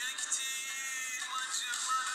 çektim acıları